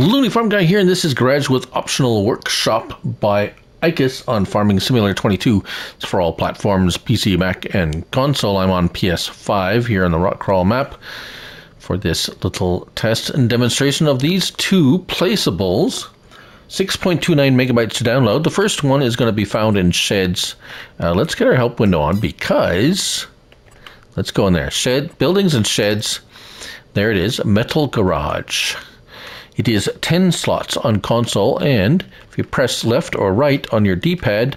Looney Farm Guy here, and this is Garage with Optional Workshop by ikas on Farming Simulator 22. It's for all platforms, PC, Mac, and console. I'm on PS5 here on the Rock Crawl map for this little test and demonstration of these two placeables. 6.29 megabytes to download. The first one is going to be found in Sheds. Uh, let's get our help window on because let's go in there. Shed, buildings and sheds. There it is, Metal Garage. It is 10 slots on console, and if you press left or right on your D pad,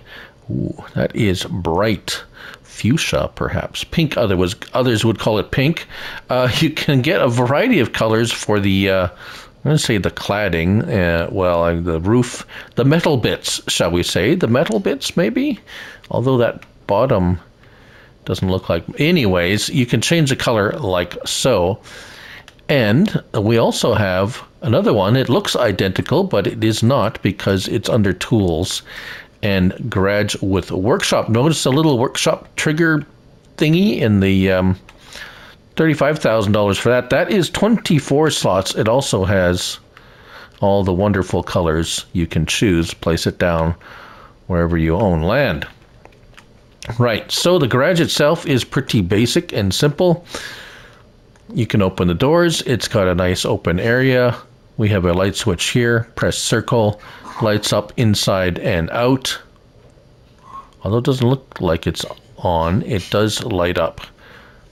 that is bright fuchsia, perhaps pink. Others others would call it pink. Uh, you can get a variety of colors for the. Uh, I'm going to say the cladding, uh, well, uh, the roof, the metal bits, shall we say? The metal bits, maybe? Although that bottom doesn't look like. Anyways, you can change the color like so. And we also have another one. It looks identical, but it is not because it's under Tools and Garage with Workshop. Notice a little Workshop trigger thingy in the um, $35,000 for that. That is 24 slots. It also has all the wonderful colors you can choose. Place it down wherever you own land. Right, so the garage itself is pretty basic and simple. You can open the doors. It's got a nice open area. We have a light switch here. Press circle. Lights up inside and out. Although it doesn't look like it's on, it does light up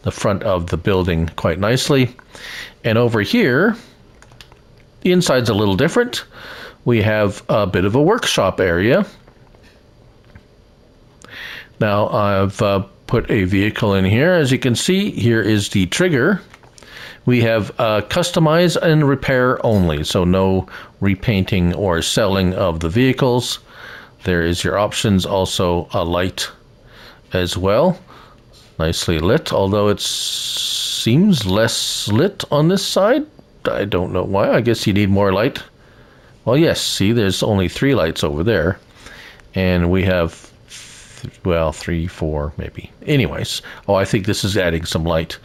the front of the building quite nicely. And over here, the inside's a little different. We have a bit of a workshop area. Now I've uh, put a vehicle in here. As you can see, here is the trigger we have uh, customize and repair only, so no repainting or selling of the vehicles. There is your options, also a light as well. Nicely lit, although it seems less lit on this side. I don't know why. I guess you need more light. Well, yes, see, there's only three lights over there. And we have, well, three, four, maybe. Anyways, oh, I think this is adding some light.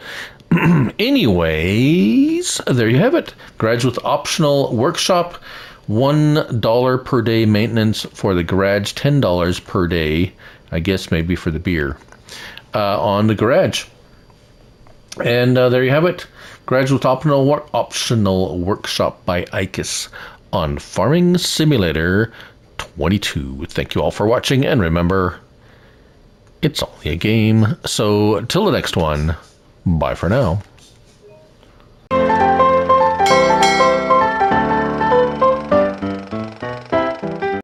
Anyways, there you have it. Graduate optional workshop. $1 per day maintenance for the garage, $10 per day, I guess maybe for the beer, uh, on the garage. And uh, there you have it. Graduate optional, optional workshop by ikas on Farming Simulator 22. Thank you all for watching, and remember, it's only a game. So, till the next one. Bye for now.